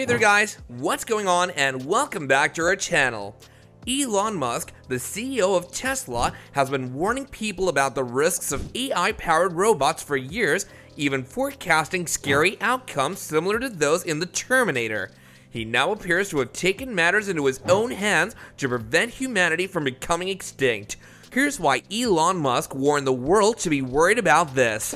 Hey there guys, what's going on and welcome back to our channel. Elon Musk, the CEO of Tesla, has been warning people about the risks of AI-powered robots for years, even forecasting scary outcomes similar to those in the Terminator. He now appears to have taken matters into his own hands to prevent humanity from becoming extinct. Here's why Elon Musk warned the world to be worried about this.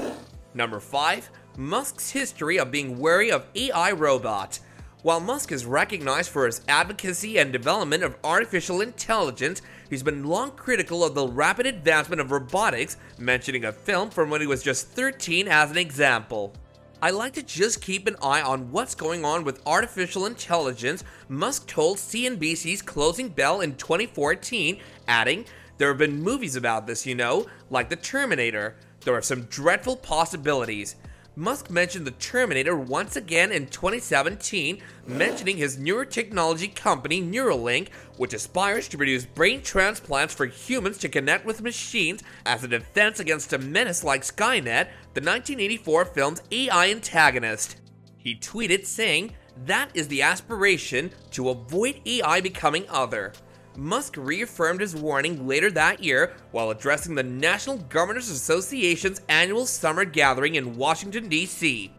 Number 5. Musk's history of being wary of AI robots. While Musk is recognized for his advocacy and development of artificial intelligence, he's been long critical of the rapid advancement of robotics, mentioning a film from when he was just 13 as an example. I like to just keep an eye on what's going on with artificial intelligence, Musk told CNBC's Closing Bell in 2014, adding, There have been movies about this, you know, like The Terminator. There are some dreadful possibilities. Musk mentioned the Terminator once again in 2017, mentioning his neurotechnology company Neuralink, which aspires to produce brain transplants for humans to connect with machines as a defense against a menace like Skynet, the 1984 film's AI antagonist. He tweeted saying, That is the aspiration to avoid AI becoming other. Musk reaffirmed his warning later that year while addressing the National Governors Association's annual summer gathering in Washington, D.C.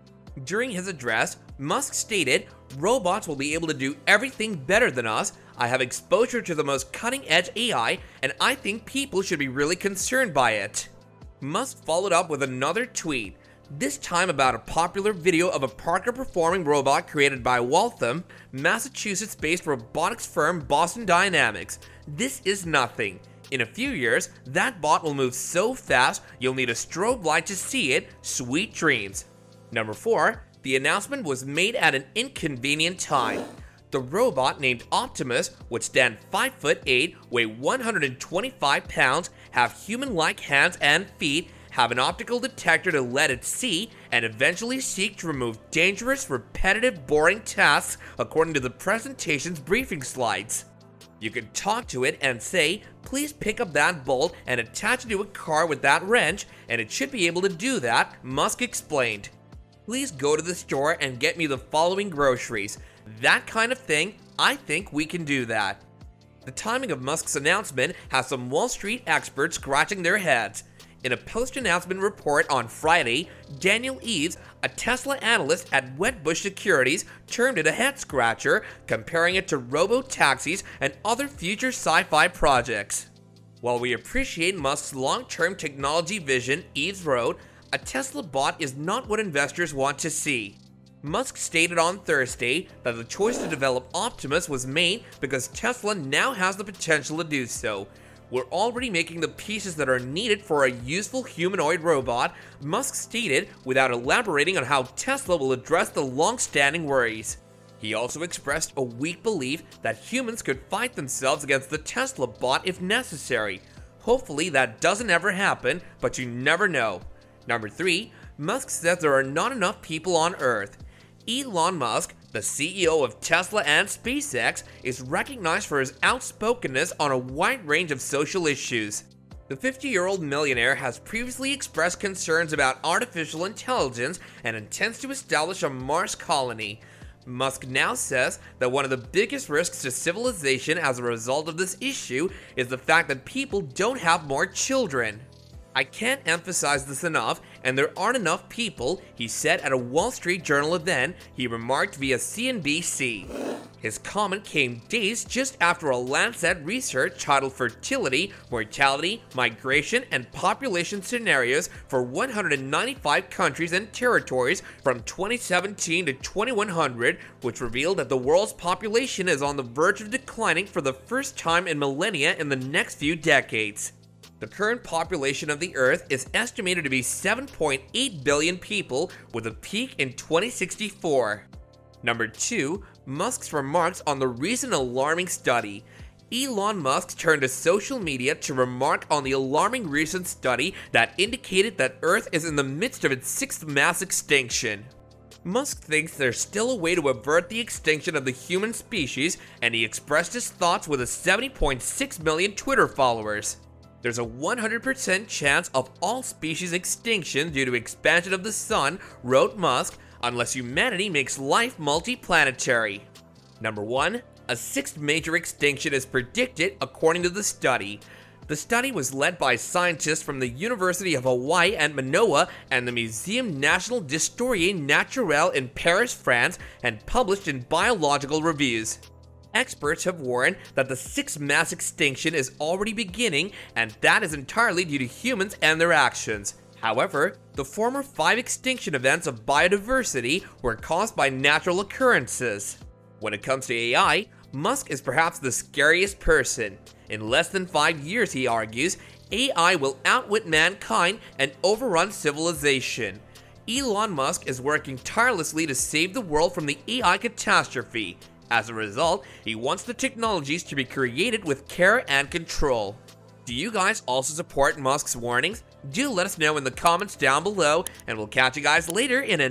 During his address, Musk stated, Robots will be able to do everything better than us. I have exposure to the most cutting edge AI, and I think people should be really concerned by it. Musk followed up with another tweet this time about a popular video of a parkour performing robot created by Waltham, Massachusetts based robotics firm Boston Dynamics. This is nothing. In a few years, that bot will move so fast you'll need a strobe light to see it. Sweet dreams. Number 4. The announcement was made at an inconvenient time. The robot named Optimus would stand 5 foot 8, weigh 125 pounds, have human-like hands and feet, have an optical detector to let it see, and eventually seek to remove dangerous, repetitive, boring tasks according to the presentation's briefing slides. You can talk to it and say, please pick up that bolt and attach it to a car with that wrench, and it should be able to do that, Musk explained. Please go to the store and get me the following groceries. That kind of thing, I think we can do that. The timing of Musk's announcement has some Wall Street experts scratching their heads. In a post-announcement report on Friday, Daniel Ives, a Tesla analyst at Wedbush Securities, termed it a head-scratcher, comparing it to robo-taxis and other future sci-fi projects. While we appreciate Musk's long-term technology vision, Ives wrote, a Tesla bot is not what investors want to see. Musk stated on Thursday that the choice to develop Optimus was made because Tesla now has the potential to do so, we're already making the pieces that are needed for a useful humanoid robot, Musk stated without elaborating on how Tesla will address the long-standing worries. He also expressed a weak belief that humans could fight themselves against the Tesla bot if necessary. Hopefully that doesn't ever happen, but you never know. Number 3. Musk says there are not enough people on Earth. Elon Musk, the CEO of Tesla and SpaceX, is recognized for his outspokenness on a wide range of social issues. The 50 year old millionaire has previously expressed concerns about artificial intelligence and intends to establish a Mars colony. Musk now says that one of the biggest risks to civilization as a result of this issue is the fact that people don't have more children. I can't emphasize this enough, and there aren't enough people, he said at a Wall Street Journal event, he remarked via CNBC. His comment came days just after a Lancet research titled Fertility, Mortality, Migration, and Population Scenarios for 195 countries and territories from 2017 to 2100, which revealed that the world's population is on the verge of declining for the first time in millennia in the next few decades. The current population of the Earth is estimated to be 7.8 billion people, with a peak in 2064. Number 2. Musk's remarks on the recent alarming study. Elon Musk turned to social media to remark on the alarming recent study that indicated that Earth is in the midst of its sixth mass extinction. Musk thinks there's still a way to avert the extinction of the human species, and he expressed his thoughts with a 70.6 million Twitter followers. There's a 100% chance of all species extinction due to expansion of the sun, wrote Musk. unless humanity makes life multiplanetary. Number 1. A sixth major extinction is predicted according to the study. The study was led by scientists from the University of Hawaii at Manoa and the Museum National d'Histoire Naturelle in Paris, France, and published in Biological Reviews. Experts have warned that the sixth mass extinction is already beginning, and that is entirely due to humans and their actions. However, the former five extinction events of biodiversity were caused by natural occurrences. When it comes to AI, Musk is perhaps the scariest person. In less than five years, he argues, AI will outwit mankind and overrun civilization. Elon Musk is working tirelessly to save the world from the AI catastrophe. As a result, he wants the technologies to be created with care and control. Do you guys also support Musk's warnings? Do let us know in the comments down below, and we'll catch you guys later in a